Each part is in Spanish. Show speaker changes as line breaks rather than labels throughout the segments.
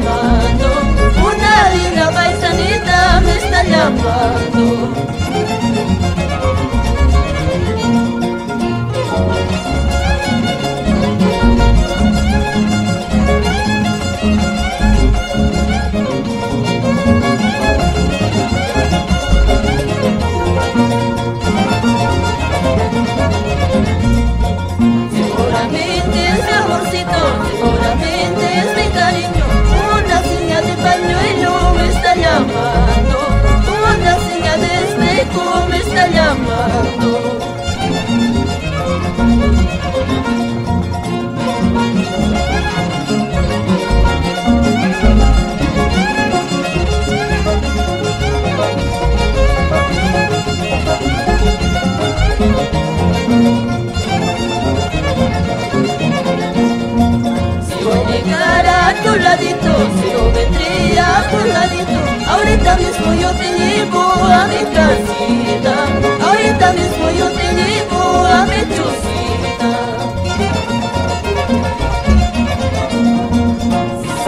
una linda paisanita me está llamando. Seguramente el amorcito Si hoy llegara a tu ladito, si yo vendría a tu ladito, ahorita mismo yo te llevo a mi casa.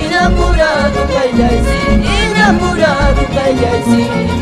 Inamorado, calhaisi já calhaisi